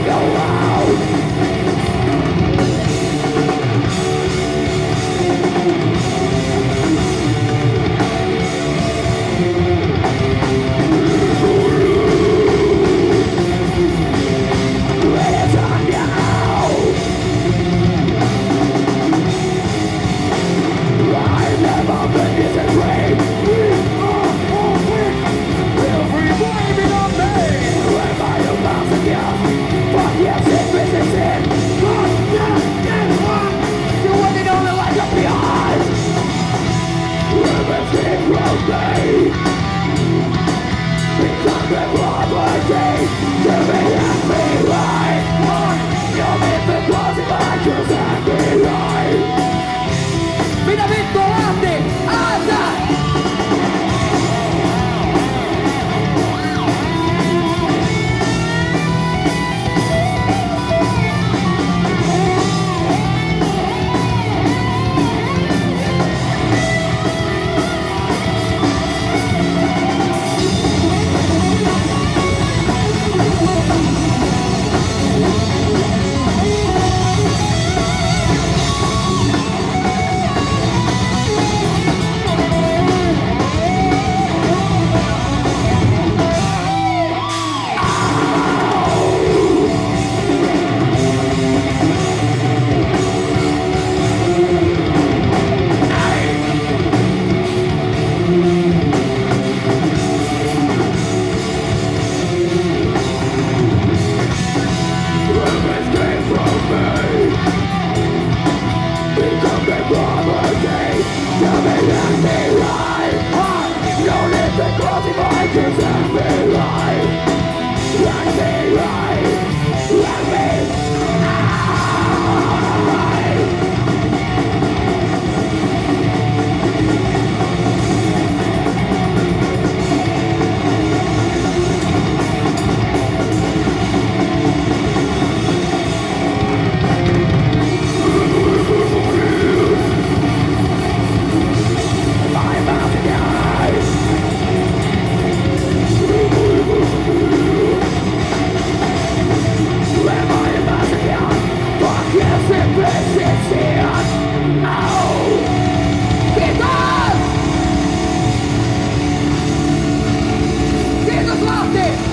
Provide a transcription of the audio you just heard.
Legal, wow. stand out there.